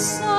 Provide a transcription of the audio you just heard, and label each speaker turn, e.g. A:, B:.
A: so